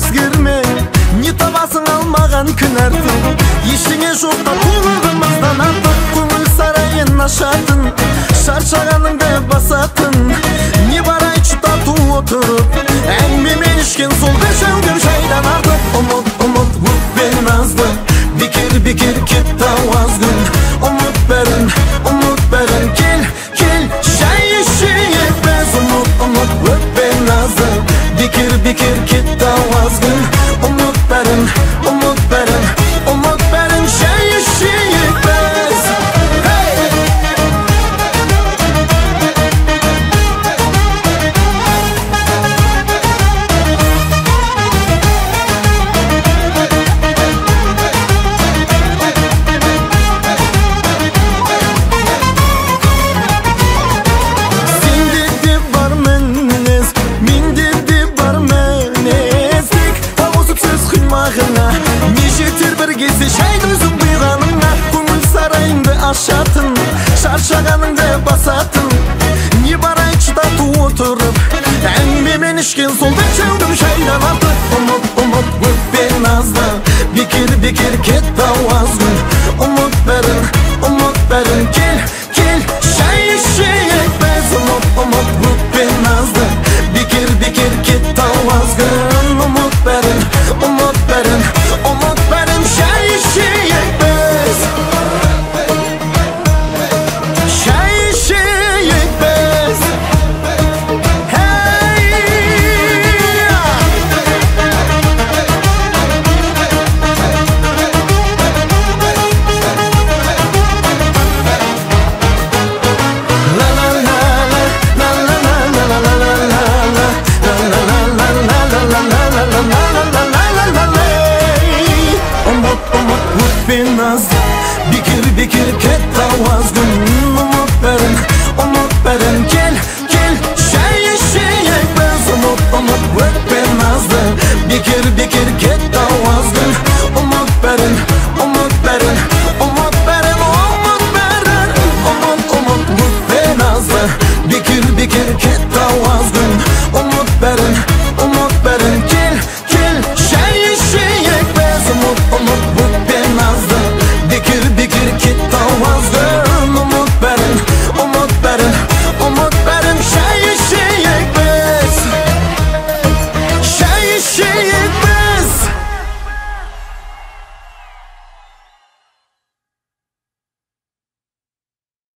өзгерме? Не табасың алмаған күн артық ештеңе жоққа қулығымыздан артық. Көңіл сарайын ашатын шаршағаныңды басатын. Не бар айтшы тату отырып. Әңгімемен ішкен сол бір жәудір жайдан артық. Ұмыт ұмыт өкпе назды бекер бекер кетті ауаз күн жақына не жетер бір кезде жайды зымбиғаныңа көңіл сарайыңды ашатын шаршағаныңды басатын не бар айтшыда отырып әңгімемен ішкен сол бір шәудім шайдан артық ұмыт ұмыт өкпе назды бекер бекер кетті күн ұмыт бәрін ұмыт бәрін Rabbin az Bikir bikir ket tavaz Gönlüm umut verin Umut verin Gel gel. Şey işe yek Ben umut umut Rabbin azdı Bikir bikir ket